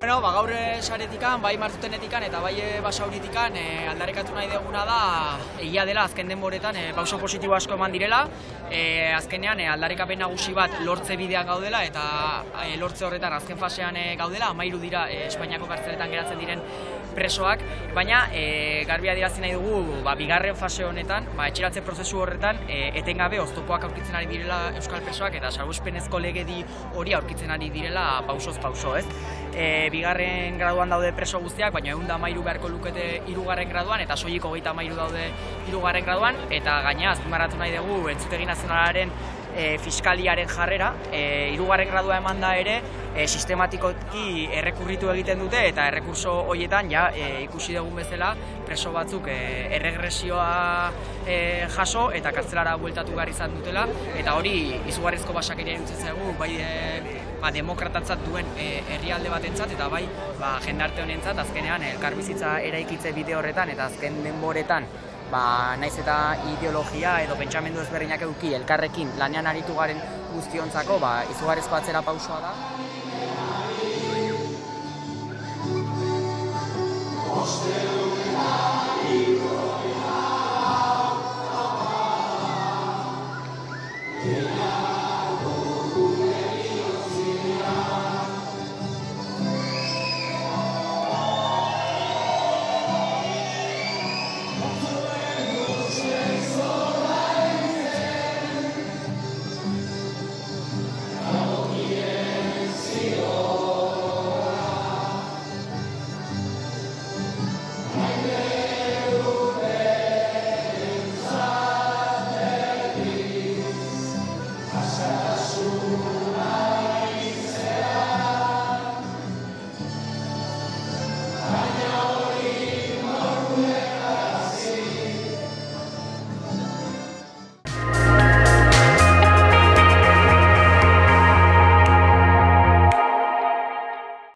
Bueno, ba, gaur eh, saretikan, bai martutenetikan eta bai eh, basauritikan e, aldarrekatu nahi duguna da egia dela azken denboretan e, pauso positibo asko eman direla e, azkenean e, aldarrekapen nagusi bat lortze bidean gaudela eta e, lortze horretan azken fasean e, gaudela amairu dira e, Espainiako kartzeletan geratzen diren presoak, baina e, garbi adierazi nahi dugu ba, bigarren fase honetan, ba, etxeratze prozesu horretan e, etengabe oztopoak aurkitzen ari direla euskal presoak eta salbuespenezko legedi hori aurkitzen ari direla pausoz pauso, ez? E, bigarren graduan daude preso guztiak, baina egun da mairu beharko lukete irugarren graduan, eta soilik hogeita mairu daude irugarren graduan, eta gaina azpimarratu nahi dugu entzutegi nazionalaren e, fiskaliaren jarrera, e, irugarren gradua eman da ere, e, sistematikoki errekurritu egiten dute, eta errekurso horietan ja e, ikusi dugun bezala preso batzuk e, erregresioa e, jaso eta kartzelara bueltatu behar izan dutela, eta hori izugarrizko basakeria dutzen zaigu, bai e, ba, demokratatzat duen e, herrialde batentzat eta bai ba, jendarte honentzat azkenean elkarbizitza eraikitze bide horretan eta azken denboretan ba, naiz eta ideologia edo pentsamendu ezberdinak eduki elkarrekin lanean aritu garen guztiontzako ba, izugarrezko atzera pausoa da. Yeah.